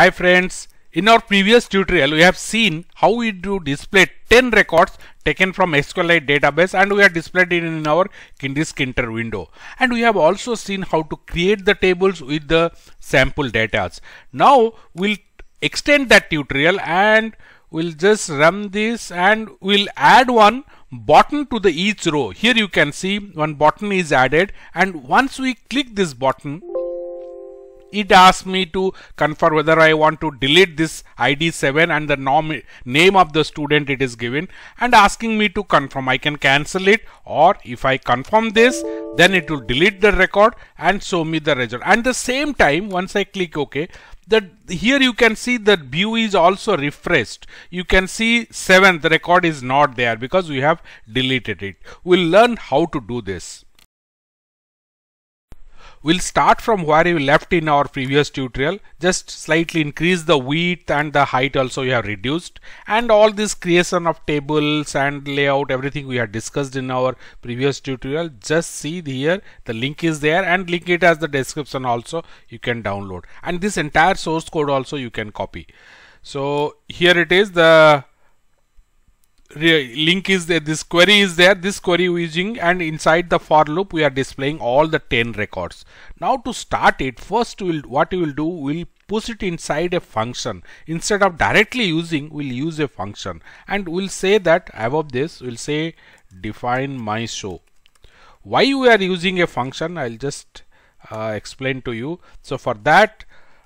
Hi friends, in our previous tutorial we have seen how we do display 10 records taken from SQLite database and we have displayed it in our Tkinter window. And we have also seen how to create the tables with the sample data. Now we'll extend that tutorial and we'll just run this and we'll add one button to the each row. Here you can see one button is added and once we click this button it asks me to confirm whether I want to delete this ID 7 and the name of the student it is given and asking me to confirm. I can cancel it or if I confirm this then it will delete the record and show me the result. And the same time once I click OK that here you can see that view is also refreshed. You can see 7 the record is not there because we have deleted it. We'll learn how to do this. We'll start from where we left in our previous tutorial. Just slightly increase the width and the height also we have reduced. And all this creation of tables and layout, everything we have discussed in our previous tutorial. Just see here, the link is there and link it as the description also you can download. And this entire source code also you can copy. So here it is the link is there this query is there this query using and inside the for loop we are displaying all the 10 records. Now to start it first we'll what we will do we'll push it inside a function. Instead of directly using we'll use a function. And we'll say that above this we'll say define my show. Why we are using a function I'll just uh, explain to you. So for that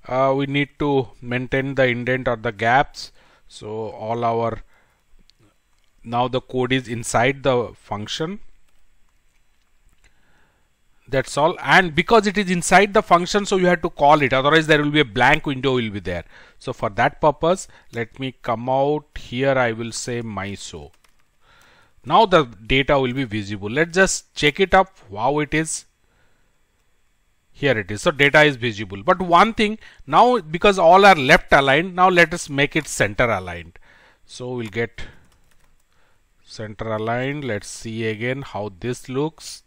uh, we need to maintain the indent or the gaps. So all our now the code is inside the function. That's all. And because it is inside the function so you have to call it. Otherwise there will be a blank window will be there. So for that purpose let me come out here. I will say my show now the data will be visible. Let's just check it up how it is. Here it is. So data is visible. But one thing now because all are left aligned now let us make it center aligned. So we'll get center aligned. Let's see again how this looks.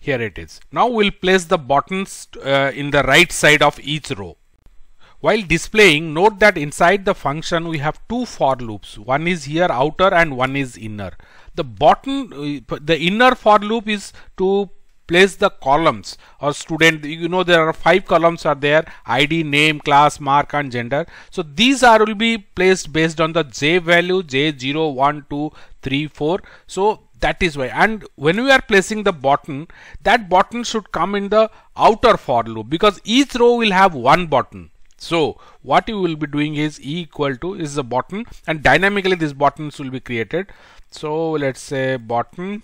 Here it is. Now we'll place the buttons uh, in the right side of each row. While displaying note that inside the function we have two for loops. One is here outer and one is inner. The button uh, the inner for loop is to place the columns or student you know there are five columns are there id name class mark and gender. So these are will be placed based on the j value j 0 1 2 3 4 so that is why. And when we are placing the button that button should come in the outer for loop because each row will have one button. So what you will be doing is e equal to is the button and dynamically these buttons will be created. So let's say button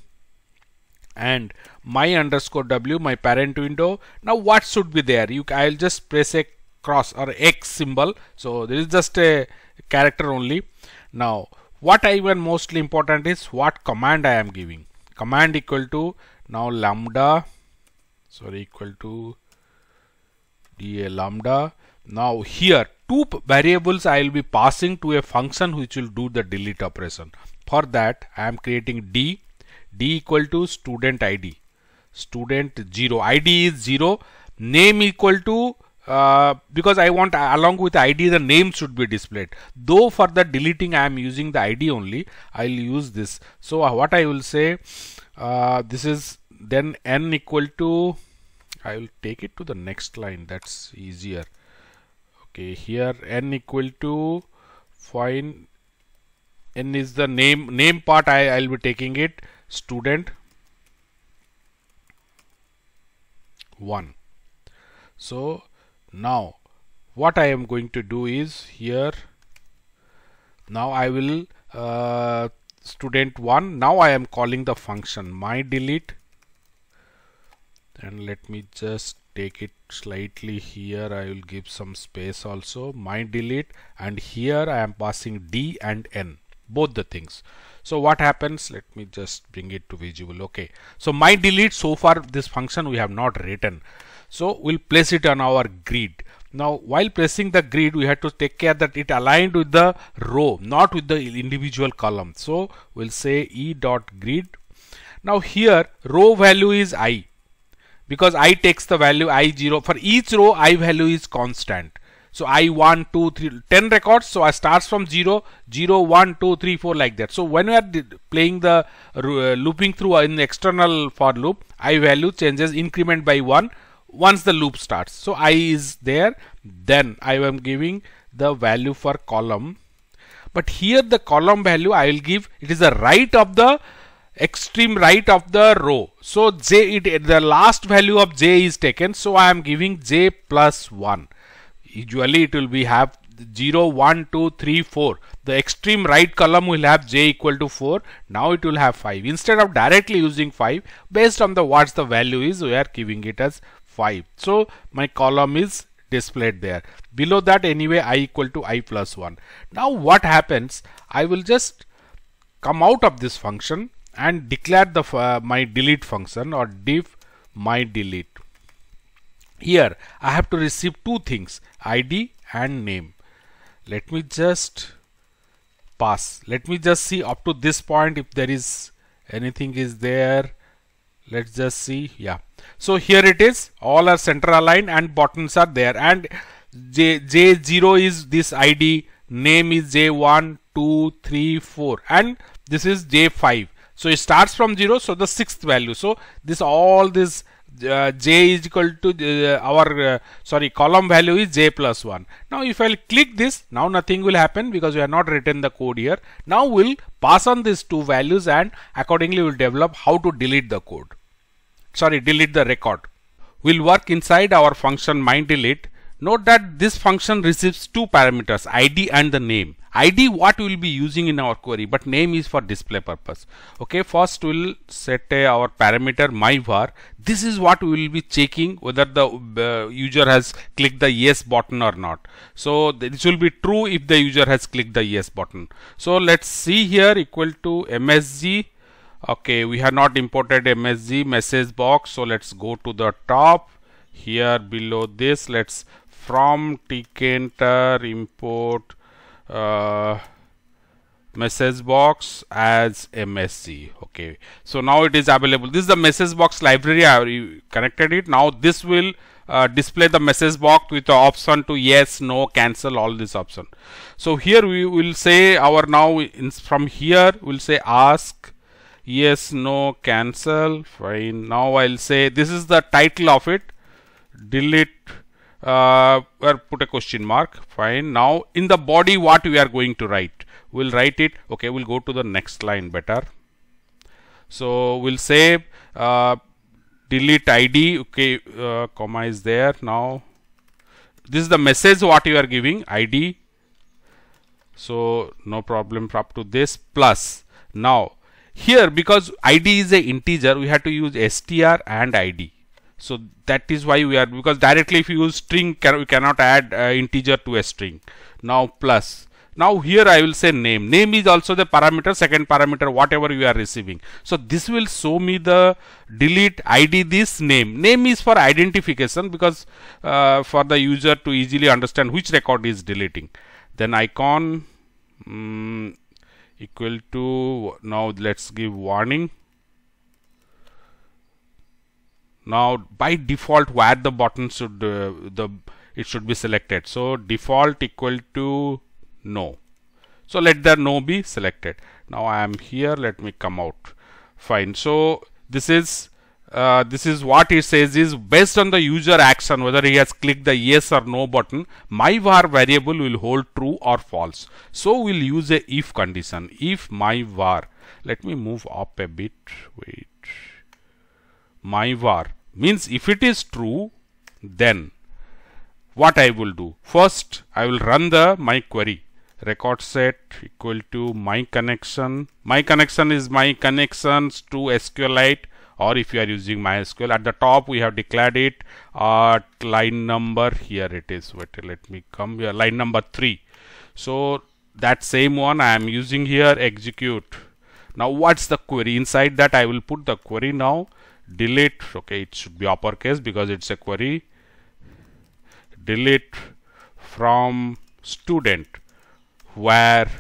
and my underscore w my parent window. Now what should be there? You I'll just press a cross or x symbol. So this is just a character only. Now what I even mostly important is what command I am giving. Command equal to now lambda sorry equal to da lambda. Now here two variables I will be passing to a function which will do the delete operation. For that I am creating d d equal to student id student 0 id is 0 name equal to uh, because I want uh, along with ID the name should be displayed. Though for the deleting I am using the ID only. I'll use this. So uh, what I will say uh, this is then n equal to I will take it to the next line. That's easier. Okay here n equal to fine. N is the name name part I I'll be taking it student 1 so now what I am going to do is here now I will uh, student 1 now I am calling the function my delete. And let me just take it slightly here I will give some space also my delete. And here I am passing D and N both the things. So what happens? Let me just bring it to visible. Okay. So my delete so far this function we have not written. So we'll place it on our grid. Now while placing the grid we have to take care that it aligned with the row not with the individual column. So we'll say e dot grid. Now here row value is i. Because i takes the value i0 for each row i value is constant so I 1, 2, 3, 10 records. So I starts from 0, 0, 1, 2, 3, 4 like that. So when we are playing the uh, looping through in the external for loop, I value changes increment by 1 once the loop starts. So I is there. Then I am giving the value for column. But here the column value I will give it is the right of the extreme right of the row. So j it the last value of j is taken. So I am giving j plus 1 usually it will be have 0 1 2 3 4 the extreme right column will have j equal to 4 now it will have 5 instead of directly using 5 based on the what's the value is we are giving it as 5 so my column is displayed there. Below that anyway i equal to i plus 1 now what happens? I will just come out of this function and declare the uh, my delete function or def my delete here I have to receive two things ID and name. Let me just pass. Let me just see up to this point if there is anything is there. Let's just see yeah. So here it is. All are center aligned and buttons are there. And J, J0 is this ID name is J1 2 3 4 and this is J5 so it starts from 0 so the sixth value. So this all this uh, j is equal to uh, our uh, sorry column value is j plus 1 now if i'll click this now nothing will happen because we have not written the code here. Now we'll pass on these two values and accordingly we'll develop how to delete the code. Sorry delete the record. We'll work inside our function my delete note that this function receives two parameters id and the name. Id what we will be using in our query but name is for display purpose. Okay first we'll set a, our parameter myvar. This is what we will be checking whether the uh, user has clicked the yes button or not. So this will be true if the user has clicked the yes button. So let's see here equal to msg okay we have not imported msg message box so let's go to the top. Here below this let's from tkinter import uh, message box as msg okay. So now it is available. This is the message box library. I connected it. Now this will uh, display the message box with the option to yes no cancel all this option. So here we will say our now in, from here we'll say ask yes no cancel fine. Now i'll say this is the title of it. Delete uh, or put a question mark. Fine. Now in the body what we are going to write? We'll write it. Okay we'll go to the next line better. So we'll say uh, delete id okay uh, comma is there. Now this is the message what you are giving id so no problem. Up to this plus. Now here because id is a integer we have to use str and id so that is why we are because directly if you use string can, we cannot add uh, integer to a string. Now plus. Now here I will say name. Name is also the parameter second parameter whatever you are receiving. So this will show me the delete id this name. Name is for identification because uh, for the user to easily understand which record is deleting. Then icon um, equal to now let's give warning now by default where the button should uh, the it should be selected. So default equal to no. So let the no be selected. Now I am here. Let me come out. Fine. So this is uh, this is what it says is based on the user action whether he has clicked the yes or no button my var variable will hold true or false. So we'll use a if condition. If my var let me move up a bit. Wait. My var means if it is true then what I will do? First I will run the my query. Record set equal to my connection. My connection is my connections to SQLite or if you are using MySQL. At the top we have declared it at line number here it is. Wait let me come here. Line number 3 so that same one I am using here execute. Now what's the query? Inside that I will put the query now delete okay it should be uppercase because it's a query. Delete from student where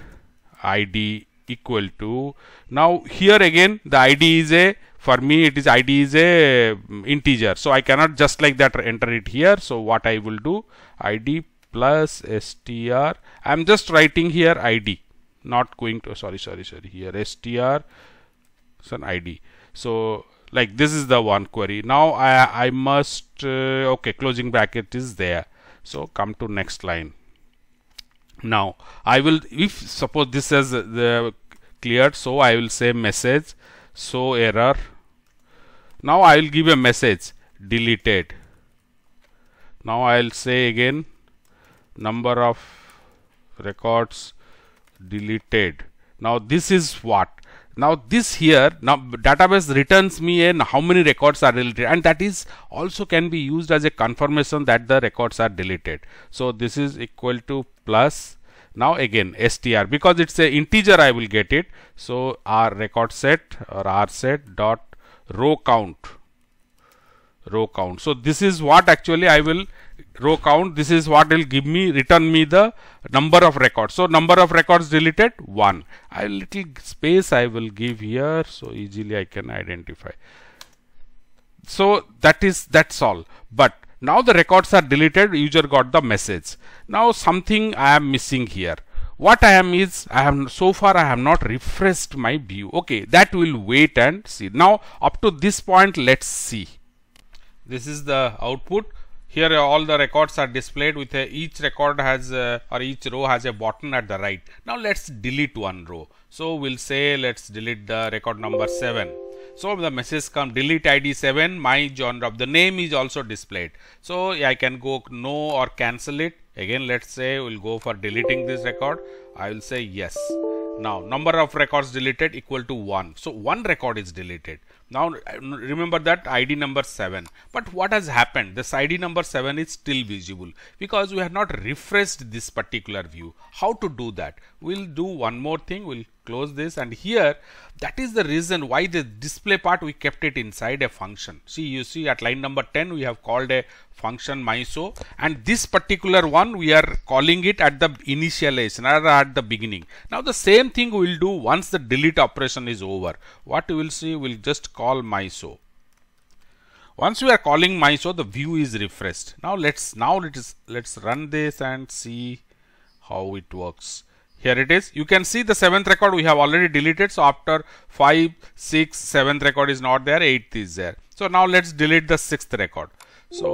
id equal to. Now here again the id is a for me it is id is a um, integer. So i cannot just like that enter it here. So what i will do? Id plus str i'm just writing here id not going to sorry sorry sorry here str it's an id so like this is the one query. Now i i must uh, okay closing bracket is there. So come to next line. Now i will if suppose this is the cleared so i will say message showerror. Now i will give a message deleted. Now i'll say again number of records deleted. Now this is what now this here now database returns me in how many records are deleted. And that is also can be used as a confirmation that the records are deleted. So this is equal to plus. Now again str because it's a integer I will get it. So our record set or r set dot row count. Row count. So this is what actually I will row count this is what will give me return me the number of records. So number of records deleted one. A little space I will give here so easily I can identify. So that is that's all. But now the records are deleted user got the message. Now something I am missing here. What I am is I have so far I have not refreshed my view. Okay that will wait and see. Now up to this point let's see. This is the output here all the records are displayed with a, each record has a, or each row has a button at the right. Now let's delete one row. So we'll say let's delete the record number 7 so the message come delete id 7 my genre of the name is also displayed. So I can go no or cancel it. Again let's say we'll go for deleting this record. I will say yes. Now number of records deleted equal to 1 so one record is deleted now remember that id number 7 but what has happened? This id number 7 is still visible because we have not refreshed this particular view. How to do that? We'll do one more thing. We'll close this. And here that is the reason why the display part we kept it inside a function. See you see at line number 10 we have called a function my show. And this particular one we are calling it at the initialization or at the beginning. Now the same thing we will do once the delete operation is over. What we will see we'll just call my show. Once we are calling my show the view is refreshed. Now let's now let us let's run this and see how it works here it is. You can see the seventh record we have already deleted. So after 5 6 seventh record is not there eighth is there. So now let's delete the sixth record. So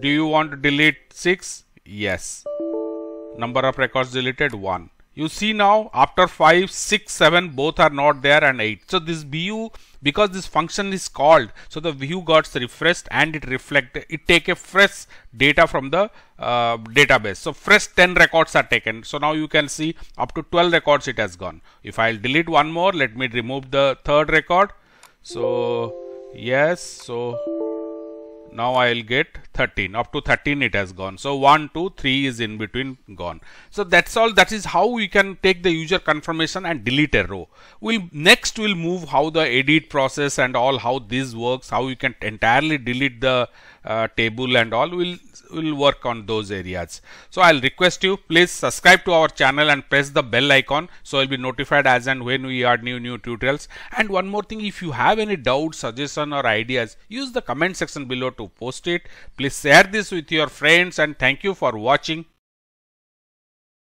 do you want to delete 6 yes. Number of records deleted 1 you see now after 5 6 7 both are not there and 8 so this view because this function is called so the view got refreshed and it reflect it take a fresh data from the uh, database. So fresh 10 records are taken. So now you can see up to 12 records it has gone. If i'll delete one more let me remove the third record. So yes so now I'll get 13 up to 13 it has gone. So 1 2 3 is in between gone. So that's all. That is how we can take the user confirmation and delete a row. We'll next we'll move how the edit process and all how this works how you can entirely delete the uh, table and all we'll will work on those areas. So I'll request you please subscribe to our channel and press the bell icon so you'll be notified as and when we add new new tutorials. And one more thing if you have any doubts, suggestion or ideas use the comment section below to post it. Please share this with your friends and thank you for watching.